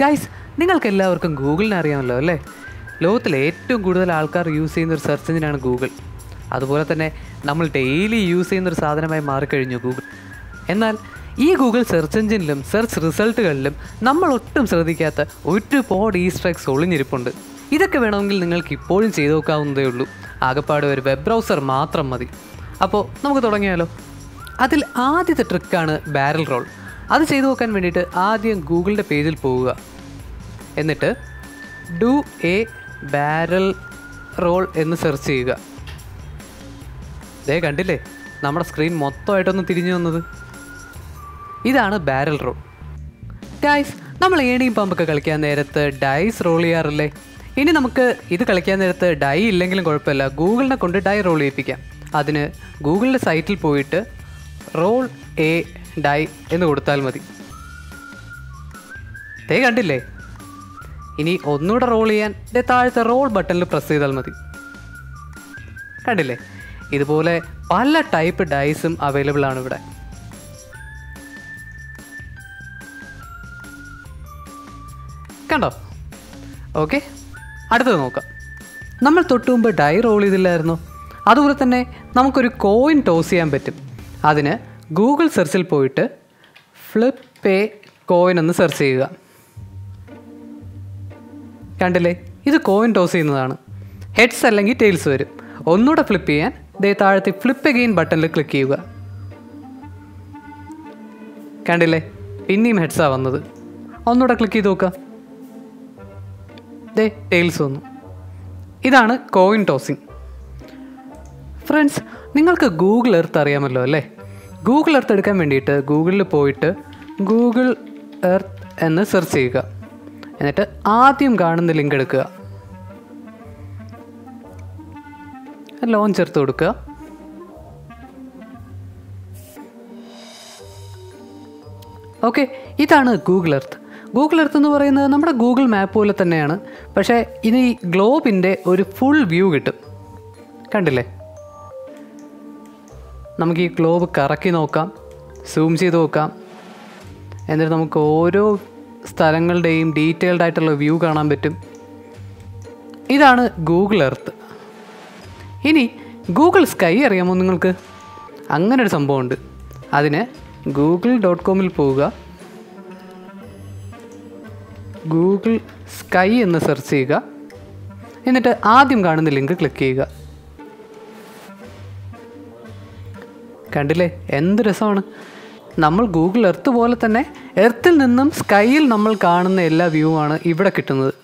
Guys നിങ്ങൾക്ക് എല്ലാവർക്കും ഗൂഗിളിനെ അറിയാമല്ലോ അല്ലേ? ലോകത്തിലെ ഏറ്റവും കൂടുതൽ ആൾക്കാർ യൂസ് ചെയ്യുന്ന ഒരു സെർച്ച് എഞ്ചിനാണ് ഗൂഗിൾ. അതുപോലെ തന്നെ നമ്മൾ ഡെയിലി യൂസ് ചെയ്യുന്ന ഒരു സാധനമായി മാറിക്കഴിഞ്ഞു ഗൂഗിൾ. എന്നാൽ ഈ ഗൂഗിൾ സെർച്ച് എഞ്ചിനിലും സെർച്ച് റിസൾട്ടുകളിലും നമ്മൾ ഒട്ടും ശ്രദ്ധിക്കാത്ത ഒരുപാട് സ്ട്രൈക്സ് ഒളിഞ്ഞിരിപ്പുണ്ട്. ഇതൊക്കെ വേണമെങ്കിൽ നിങ്ങൾക്ക് ഇപ്പോഴും ചെയ്തു നോക്കാവുന്നതേ ഉള്ളൂ. ആകപ്പാട് ഒരു വെബ് ബ്രൗസർ മാത്രം മതി. അപ്പോൾ നമുക്ക് തുടങ്ങിയാലോ? അതിൽ ആദ്യത്തെ ട്രിക്കാണ് ബാരൽ റോൾ അത് ചെയ്തു നോക്കാൻ വേണ്ടിയിട്ട് ആദ്യം ഗൂഗിളിന്റെ പേജിൽ പോവുക. എന്നിട്ട് ഡു എ ബാരൽ റോൾ എന്ന് സെർച്ച് ചെയ്യുക. ദേ കണ്ടില്ലേ? നമ്മുടെ സ്ക്രീൻ മൊത്തമായിട്ടൊന്ന് തിരിഞ്ഞു വന്നത്. ഇതാണ് ബാരൽ റോൾ. ഡൈസ് നമ്മൾ ഏണിയും പമ്പൊക്കെ കളിക്കാൻ നേരത്ത് ഡൈസ് റോൾ ചെയ്യാറില്ലേ? ഇനി നമുക്ക് ഇത് കളിക്കാൻ നേരത്ത് ഡൈ ഇല്ലെങ്കിലും കുഴപ്പമില്ല. ഗൂഗിളിനെ കൊണ്ട് ഡൈ റോൾ ചെയ്യിപ്പിക്കാം. അതിന് ഗൂഗിളിന്റെ സൈറ്റിൽ പോയിട്ട് റോൾ എ ഡൈ എന്ന് കൊടുത്താൽ മതി. ദേ കണ്ടില്ലേ? ഇനി ഒന്നുകൂടെ റോൾ ചെയ്യാൻ ദേ താഴത്തെ റോൾ ബട്ടണിൽ പ്രസ് ചെയ്താൽ മതി. കണ്ടില്ലേ? ഇതുപോലെ പല ടൈപ്പ് ഡൈസും അവൈലബിൾ ആണ് ഇവിടെ. കണ്ടോ? ഓക്കെ അടുത്തത് നോക്കാം. നമ്മൾ തൊട്ട് മുമ്പ് ഡൈ റോൾ ചെയ്തില്ലായിരുന്നു? അതുപോലെ തന്നെ നമുക്കൊരു കോയിൻ ടോസ് ചെയ്യാൻ പറ്റും. അതിന് ഗൂഗിൾ സെർച്ചിൽ പോയിട്ട് ഫ്ലിപ്പ് പേ കോയിൻ എന്ന് സെർച്ച് ചെയ്യുക. കണ്ടില്ലേ? ഇത് കോയിൻ ടോസ് ചെയ്യുന്നതാണ്. ഹെഡ്സ് അല്ലെങ്കിൽ ടെയിൽസ് വരും. ഒന്നുകൂടെ ഫ്ലിപ്പ് ചെയ്യാൻ ദേ താഴത്തെ ഫ്ലിപ്പ് എഗെയിൻ ബട്ടണിൽ ക്ലിക്ക് ചെയ്യുക. കണ്ടില്ലേ? പിന്നെയും ഹെഡ്സാണ് വന്നത്. ഒന്നുകൂടെ ക്ലിക്ക് ചെയ്ത് നോക്കുക. ദേ ടെയിൽസ് വന്നു. ഇതാണ് കോയിൻ ടോസിങ് ഫ്രണ്ട്സ് നിങ്ങൾക്ക് ഗൂഗിൾ എർത്ത് അറിയാമല്ലോ അല്ലേ? ഗൂഗിൾ എർത്ത് എടുക്കാൻ വേണ്ടിയിട്ട് ഗൂഗിളിൽ പോയിട്ട് ഗൂഗിൾ എർത്ത് എന്ന് സെർച്ച് ചെയ്യുക. എന്നിട്ട് ആദ്യം കാണുന്ന ലിങ്ക് എടുക്കുക. ലോഞ്ച് ചേർത്ത് കൊടുക്കുക. ഓക്കെ ഇതാണ് ഗൂഗിൾ എർത്ത് ഗൂഗിൾ എർത്ത് എന്ന് പറയുന്നത് നമ്മുടെ ഗൂഗിൾ മാപ്പ് പോലെ തന്നെയാണ്. പക്ഷേ ഇനി ഗ്ലോബിന്റെ ഒരു ഫുൾ വ്യൂ കിട്ടും. കണ്ടില്ലേ? നമുക്ക് ഈ ഗ്ലോബ് കറക്കി നോക്കാം സൂം ചെയ്ത് നോക്കാം. എന്നിട്ട് നമുക്ക് ഓരോ സ്ഥലങ്ങളുടെയും ഡീറ്റെയിൽഡ് ആയിട്ടുള്ള വ്യൂ കാണാൻ പറ്റും. ഇതാണ് ഗൂഗിൾ എർത്ത് ഇനി ഗൂഗിൾ സ്കൈ അറിയാമോ നിങ്ങൾക്ക്? അങ്ങനെ ഒരു സംഭവമുണ്ട്. അതിന് ഗൂഗിൾ ഡോട്ട് കോമിൽ പോവുക. ഗൂഗിൾ സ്കൈ എന്ന് സെർച്ച് ചെയ്യുക. എന്നിട്ട് ആദ്യം കാണുന്ന ലിങ്ക് ക്ലിക്ക് ചെയ്യുക. കണ്ടില്ലേ? എന്ത് രസമാണ്. നമ്മൾ ഗൂഗിൾ എർത്ത് പോലെ തന്നെ എർത്തിൽ നിന്നും സ്കൈയിൽ നമ്മൾ കാണുന്ന എല്ലാ വ്യൂ ആണ് ഇവിടെ കിട്ടുന്നത്.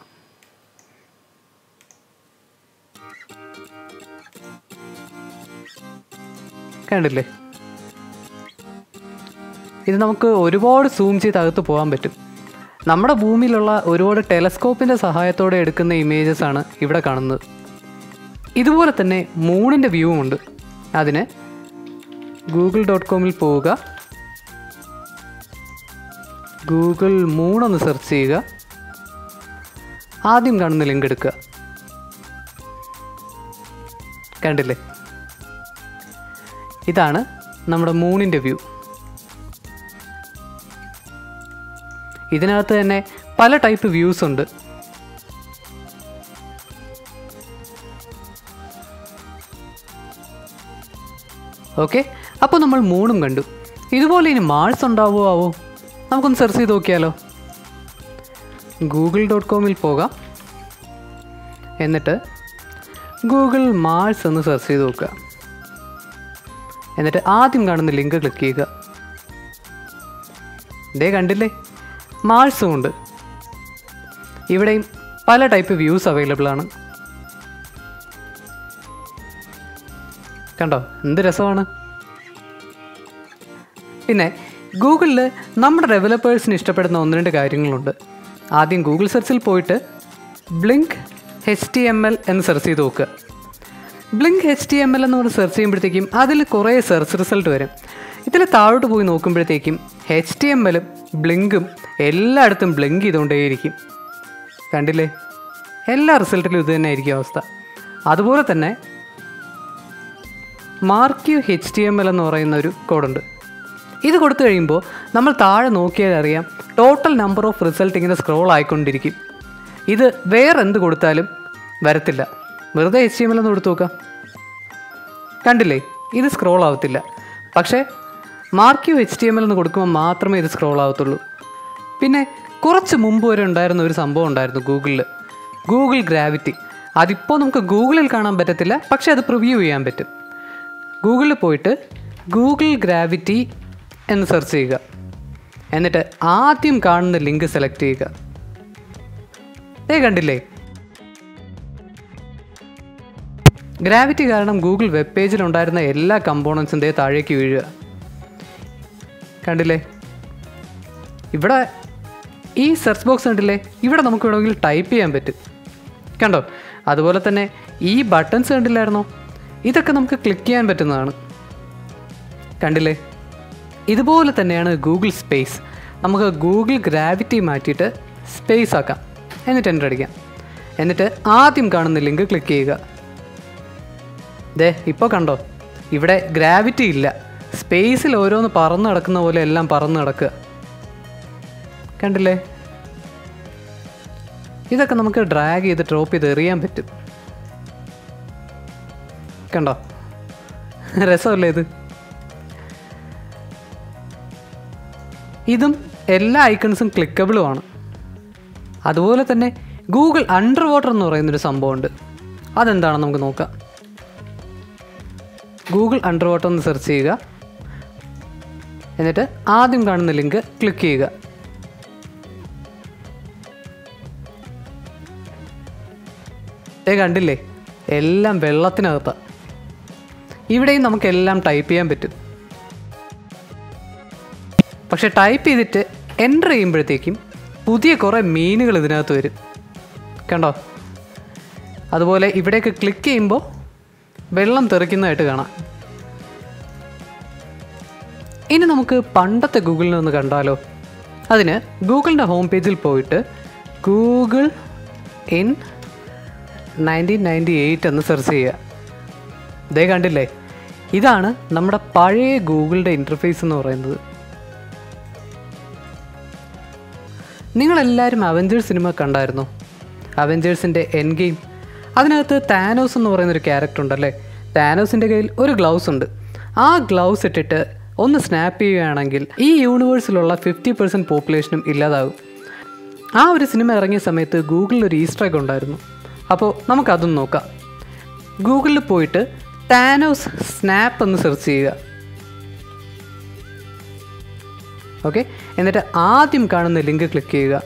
കണ്ടില്ലേ? ഇത് നമുക്ക് ഒരുപാട് സൂം ചെയ്ത് അകത്ത് പോകാൻ പറ്റും. നമ്മുടെ ഭൂമിയിലുള്ള ഒരുപാട് ടെലസ്കോപ്പിന്റെ സഹായത്തോടെ എടുക്കുന്ന ഇമേജസ് ആണ് ഇവിടെ കാണുന്നത്. ഇതുപോലെ തന്നെ മൂണിന്റെ വ്യൂ ഉണ്ട്. അതിന് ഗൂഗിൾ ഡോട്ട് കോമിൽ പോവുക. ഗൂഗിൾ മൂണൊന്ന് സെർച്ച് ചെയ്യുക. ആദ്യം കാണുന്ന ലിങ്ക് എടുക്കുക. കണ്ടില്ലേ? ഇതാണ് നമ്മുടെ മൂണിന്റെ വ്യൂ. ഇതിനകത്ത് തന്നെ പല ടൈപ്പ് വ്യൂസ് ഉണ്ട്. ഓക്കെ? അപ്പോൾ നമ്മൾ മൂണും കണ്ടു. ഇതുപോലെ ഇനി മാൾസ് ഉണ്ടാവുമോ ആവോ? നമുക്കൊന്ന് സെർച്ച് ചെയ്ത് നോക്കിയാലോ. ഗൂഗിൾ ഡോട്ട് കോമിൽ പോകാം. എന്നിട്ട് ഗൂഗിൾ മാൾസ് എന്ന് സെർച്ച് ചെയ്ത് നോക്കുക. എന്നിട്ട് ആദ്യം കാണുന്ന ലിങ്ക് ക്ലിക്ക് ചെയ്യുക. ഇതേ കണ്ടില്ലേ? മാൾസും ഉണ്ട്. ഇവിടെയും പല ടൈപ്പ് വ്യൂസ് അവൈലബിൾ ആണ്. കണ്ടോ? എന്ത് രസമാണ്? പിന്നെ ഗൂഗിളിൽ നമ്മുടെ ഡെവലപ്പേഴ്സിന് ഇഷ്ടപ്പെടുന്ന ഒന്ന് രണ്ട് കാര്യങ്ങളുണ്ട്. ആദ്യം ഗൂഗിൾ സെർച്ചിൽ പോയിട്ട് blink H T M L എന്ന് സെർച്ച് ചെയ്ത് നോക്കുക blink H T M L എന്ന് പറഞ്ഞ് സെർച്ച് ചെയ്യുമ്പോഴത്തേക്കും അതിൽ കുറേ സെർച്ച് റിസൾട്ട് വരും. ഇതിൽ താഴോട്ട് പോയി നോക്കുമ്പോഴത്തേക്കും എച്ച് ടി എം എല്ലും ബ്ലിങ്കും എല്ലായിടത്തും ബ്ലിങ്ക് ചെയ്തുകൊണ്ടേയിരിക്കും. കണ്ടില്ലേ? എല്ലാ റിസൾട്ടിലും ഇത് തന്നെ ആയിരിക്കും അവസ്ഥ. അതുപോലെ തന്നെ marquee H T M L എന്ന് പറയുന്ന ഒരു കോഡുണ്ട്. ഇത് കൊടുത്തു കഴിയുമ്പോൾ നമ്മൾ താഴെ നോക്കിയാൽ അറിയാം ടോട്ടൽ നമ്പർ ഓഫ് റിസൾട്ട് ഇങ്ങനെ സ്ക്രോൾ ആയിക്കൊണ്ടിരിക്കും. ഇത് വേറെ എന്ത് കൊടുത്താലും വരത്തില്ല. വെറുതെ എച്ച് എം എൽ ഒന്ന് കൊടുത്തു നോക്കാം. കണ്ടില്ലേ? ഇത് സ്ക്രോൾ ആവത്തില്ല. പക്ഷേ marquee H T M L എന്ന് കൊടുക്കുമ്പോൾ മാത്രമേ ഇത് സ്ക്രോൾ ആവത്തുള്ളൂ. പിന്നെ കുറച്ച് മുമ്പ് വരെ ഉണ്ടായിരുന്ന ഒരു സംഭവം ഉണ്ടായിരുന്നു ഗൂഗിളിൽ ഗൂഗിൾ ഗ്രാവിറ്റി അതിപ്പോൾ നമുക്ക് ഗൂഗിളിൽ കാണാൻ പറ്റത്തില്ല പക്ഷേ അത് പ്രിവ്യൂ ചെയ്യാൻ പറ്റും. ഗൂഗിളിൽ പോയിട്ട് ഗൂഗിൾ ഗ്രാവിറ്റി എന്ന് സെർച്ച് ചെയ്യുക. എന്നിട്ട് ആദ്യം കാണുന്ന ലിങ്ക് സെലക്ട് ചെയ്യുക. ദേ കണ്ടില്ലേ? ഗ്രാവിറ്റി കാരണം ഗൂഗിൾ വെബ് പേജിൽ ഉണ്ടായിരുന്ന എല്ലാ കമ്പോണൻസും ദേ താഴേക്ക് വീഴുക. കണ്ടില്ലേ? ഇവിടെ ഈ സെർച്ച് ബോക്സ് കണ്ടില്ലേ? ഇവിടെ നമുക്ക് വേണമെങ്കിൽ ടൈപ്പ് ചെയ്യാൻ പറ്റും. കണ്ടോ? അതുപോലെ തന്നെ ഈ ബട്ടൺസ് കണ്ടില്ലായിരുന്നോ? ഇതൊക്കെ നമുക്ക് ക്ലിക്ക് ചെയ്യാൻ പറ്റുന്നതാണ്. കണ്ടില്ലേ? ഇതുപോലെ തന്നെയാണ് ഗൂഗിൾ സ്പേസ് നമുക്ക് ഗൂഗിൾ ഗ്രാവിറ്റി മാറ്റിയിട്ട് സ്പേസ് ആക്കാം. എന്നിട്ട് എന്റർ അടിക്കാം. എന്നിട്ട് ആദ്യം കാണുന്ന ലിങ്ക് ക്ലിക്ക് ചെയ്യുക. ദേ ഇപ്പോൾ കണ്ടോ? ഇവിടെ ഗ്രാവിറ്റി ഇല്ല. സ്പേസിൽ ഓരോന്ന് പറന്ന് നടക്കുന്ന പോലെ എല്ലാം പറന്ന് നടക്കുക. കണ്ടില്ലേ? ഇതൊക്കെ നമുക്ക് ഡ്രാഗ് ചെയ്ത് ഡ്രോപ്പ് ചെയ്ത് എറിയാൻ പറ്റും. കണ്ടോ? രസമല്ലേ ഇത്? ഇതും എല്ലാ ഐക്കൺസും ക്ലിക്കബിളുമാണ് അതുപോലെ തന്നെ ഗൂഗിൾ അണ്ടർ വാട്ടർ എന്ന് പറയുന്നൊരു സംഭവമുണ്ട്. അതെന്താണെന്ന് നമുക്ക് നോക്കാം. ഗൂഗിൾ അണ്ടർ വാട്ടർ എന്ന് സെർച്ച് ചെയ്യുക. എന്നിട്ട് ആദ്യം കാണുന്ന ലിങ്ക് ക്ലിക്ക് ചെയ്യുക. ഏ കണ്ടില്ലേ? എല്ലാം വെള്ളത്തിനകത്താണ് ഇവിടെയും നമുക്കെല്ലാം ടൈപ്പ് ചെയ്യാൻ പറ്റും. പക്ഷെ ടൈപ്പ് ചെയ്തിട്ട് എന്റർ ചെയ്യുമ്പോഴത്തേക്കും പുതിയ കുറേ മീനുകൾ ഇതിനകത്ത് വരും. കണ്ടോ? അതുപോലെ ഇവിടേക്ക് ക്ലിക്ക് ചെയ്യുമ്പോൾ വെള്ളം തെറിക്കുന്നതായിട്ട് കാണാം. ഇനി നമുക്ക് പണ്ടത്തെ ഗൂഗിളിൽ നിന്ന് കണ്ടാലോ? അതിന് ഗൂഗിളിന്റെ ഹോം പേജിൽ പോയിട്ട് Google in nineteen ninety eight എന്ന് സെർച്ച് ചെയ്യുക. ഇതേ കണ്ടില്ലേ? ഇതാണ് നമ്മുടെ പഴയ ഗൂഗിളിന്റെ ഇന്റർഫേസ് എന്ന് പറയുന്നത്. നിങ്ങളെല്ലാവരും അവഞ്ചേഴ്സ് സിനിമ കണ്ടായിരുന്നു? അവഞ്ചേഴ്സിന്റെ എൻ ഗെയിം അതിനകത്ത് താനോസ് എന്ന് പറയുന്നൊരു ക്യാരക്ടർ ഉണ്ടല്ലേ? താനോസിന്റെ കയ്യിൽ ഒരു ഗ്ലൗസ് ഉണ്ട്. ആ ഗ്ലൗസ് ഇട്ടിട്ട് ഒന്ന് സ്നാപ്പ് ചെയ്യുകയാണെങ്കിൽ ഈ യൂണിവേഴ്സിലുള്ള ഫിഫ്റ്റി പെർസെന്റ് പോപ്പുലേഷനും ഇല്ലാതാകും. ആ ഒരു സിനിമ ഇറങ്ങിയ സമയത്ത് ഗൂഗിളിൽ ഒരു ഈസ്റ്റർ ഉണ്ടായിരുന്നു. അപ്പോൾ നമുക്കതും നോക്കാം. ഗൂഗിളിൽ പോയിട്ട് താനോസ് സ്നാപ്പ് എന്ന് സെർച്ച് ചെയ്യുക. ഓക്കെ എന്നിട്ട് ആദ്യം കാണുന്ന ലിങ്ക് ക്ലിക്ക് ചെയ്യുക.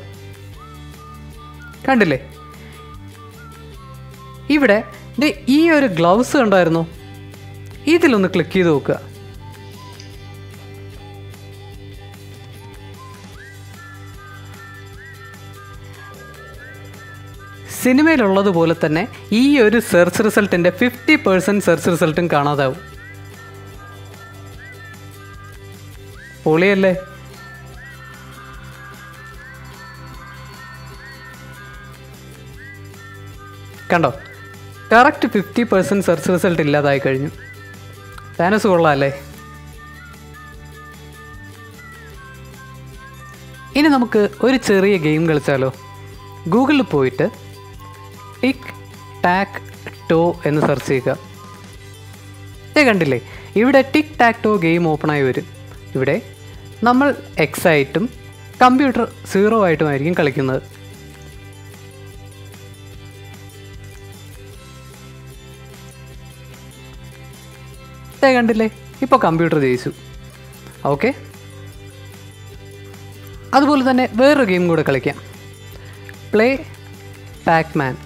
കണ്ടില്ലേ? ഇവിടെ ഈ ഒരു ഗ്ലൗസ് കണ്ടായിരുന്നു? ഇതിലൊന്ന് ക്ലിക്ക് ചെയ്ത് നോക്കുക. സിനിമയിലുള്ളതുപോലെ തന്നെ ഈ ഒരു സെർച്ച് റിസൾട്ടിന്റെ ഫിഫ്റ്റി പേഴ്സന്റ് സെർച്ച് റിസൾട്ടും കാണാതാവും. പൊളിയല്ലേ? കണ്ടോ? Correct fifty percent search result ഇല്ലാതായി കഴിഞ്ഞു. താനസ് കൊള്ളാമല്ലേ ഇനി നമുക്ക് ഒരു ചെറിയ ഗെയിം കളിച്ചാലോ? ഗൂഗിളിൽ പോയിട്ട് ടിക് ടാക് ടോ എന്ന് സെർച്ച് ചെയ്യുക. ഇത് കണ്ടില്ലേ? ഇവിടെ ടിക് ടാക് ടോ ഗെയിം ഓപ്പണായി വരും. ഇവിടെ നമ്മൾ എക്സ് ആയിട്ടും കമ്പ്യൂട്ടർ സീറോ ആയിട്ടുമായിരിക്കും കളിക്കുന്നത്. ഇതേ കണ്ടില്ലേ? ഇപ്പോൾ കമ്പ്യൂട്ടർ ജയിച്ചു. ഓക്കെ അതുപോലെ തന്നെ വേറൊരു ഗെയിം കൂടെ കളിക്കാം. പ്ലേ പാക്മാൻ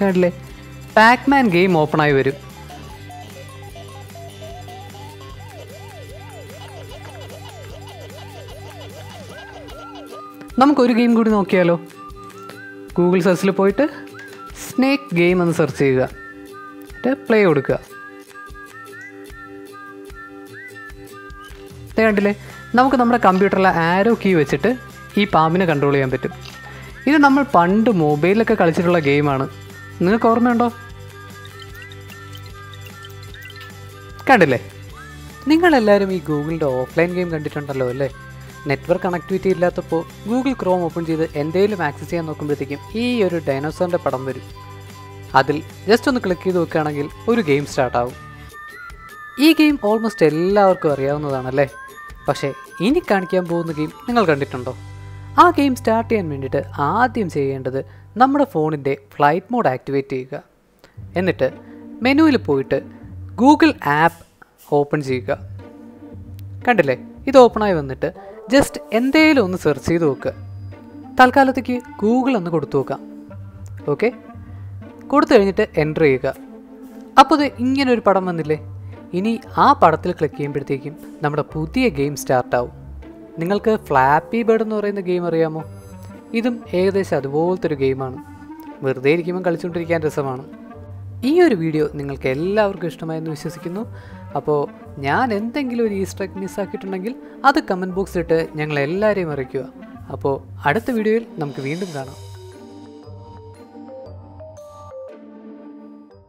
കണ്ടില്ലേ? പാക്മാൻ ഗെയിം ഓപ്പണായി വരും. നമുക്കൊരു ഗെയിം കൂടി നോക്കിയാലോ? ഗൂഗിൾ സെർച്ചിൽ പോയിട്ട് സ്നേക്ക് ഗെയിം എന്ന് സെർച്ച് ചെയ്യുക. എന്നിട്ട് പ്ലേ കൊടുക്കുക. കണ്ടില്ലേ? നമുക്ക് നമ്മുടെ കമ്പ്യൂട്ടറിലെ ആരോ കീ വെച്ചിട്ട് ഈ പാമ്പിനെ കൺട്രോൾ ചെയ്യാൻ പറ്റും. ഇത് നമ്മൾ പണ്ട് മൊബൈലിലൊക്കെ കളിച്ചിട്ടുള്ള ഗെയിമാണ് നിങ്ങൾക്ക് ഓർമ്മയുണ്ടോ? കണ്ടില്ലേ? നിങ്ങളെല്ലാവരും ഈ ഗൂഗിളിന്റെ ഓഫ്ലൈൻ ഗെയിം കണ്ടിട്ടുണ്ടല്ലോ അല്ലേ? നെറ്റ്വർക്ക് കണക്ടിവിറ്റി ഇല്ലാത്തപ്പോൾ ഗൂഗിൾ ക്രോം ഓപ്പൺ ചെയ്ത് എന്തെങ്കിലും ആക്സസ് ചെയ്യാൻ നോക്കുമ്പോഴത്തേക്കും ഈ ഒരു ഡൈനോസറിന്റെ പടം വരും. അതിൽ ജസ്റ്റ് ഒന്ന് ക്ലിക്ക് ചെയ്ത് നോക്കുകയാണെങ്കിൽ ഒരു ഗെയിം സ്റ്റാർട്ടാവും ഈ ഗെയിം ഓൾമോസ്റ്റ് എല്ലാവർക്കും അറിയാവുന്നതാണല്ലേ? പക്ഷേ ഇനി കാണിക്കാൻ പോകുന്ന ഗെയിം നിങ്ങൾ കണ്ടിട്ടുണ്ടോ? ആ ഗെയിം സ്റ്റാർട്ട് ചെയ്യാൻ വേണ്ടിയിട്ട് ആദ്യം ചെയ്യേണ്ടത് നമ്മുടെ ഫോണിന്റെ ഫ്ലൈറ്റ് മോഡ് ആക്ടിവേറ്റ് ചെയ്യുക. എന്നിട്ട് മെനുവിൽ പോയിട്ട് ഗൂഗിൾ ആപ്പ് ഓപ്പൺ ചെയ്യുക. കണ്ടില്ലേ? ഇത് ഓപ്പണായി വന്നിട്ട് ജസ്റ്റ് എന്തേലും ഒന്ന് സെർച്ച് ചെയ്ത് നോക്കുക തൽക്കാലത്തേക്ക് ഗൂഗിൾ ഒന്ന് കൊടുത്തു നോക്കാം. ഓക്കെ കൊടുത്തു കഴിഞ്ഞിട്ട് എന്റർ ചെയ്യുക. അപ്പോൾ ഇത് ഇങ്ങനെ ഒരു പടം വന്നില്ലേ? ഇനി ആ പടത്തിൽ ക്ലിക്ക് ചെയ്യുമ്പോഴത്തേക്കും നമ്മുടെ പുതിയ ഗെയിം സ്റ്റാർട്ടാവും നിങ്ങൾക്ക് ഫ്ലാപ്പി ബേർഡ് എന്ന് പറയുന്ന ഗെയിം അറിയാമോ? ഇതും ഏകദേശം അതുപോലത്തെ ഒരു ഗെയിമാണ് വെറുതെ ഇരിക്കുമ്പോൾ കളിച്ചുകൊണ്ടിരിക്കാൻ രസമാണ്. ഈ ഒരു വീഡിയോ നിങ്ങൾക്ക് എല്ലാവർക്കും ഇഷ്ടമായെന്ന് വിശ്വസിക്കുന്നു. അപ്പോൾ ഞാൻ എന്തെങ്കിലും ഒരു ഈസ്റ്റർ മിസ്സാക്കിയിട്ടുണ്ടെങ്കിൽ അത് കമന്റ് ബോക്സിലിട്ട് ഞങ്ങൾ എല്ലാവരെയും അറിയിക്കുക. അപ്പോൾ അടുത്ത വീഡിയോയിൽ നമുക്ക് വീണ്ടും കാണാം.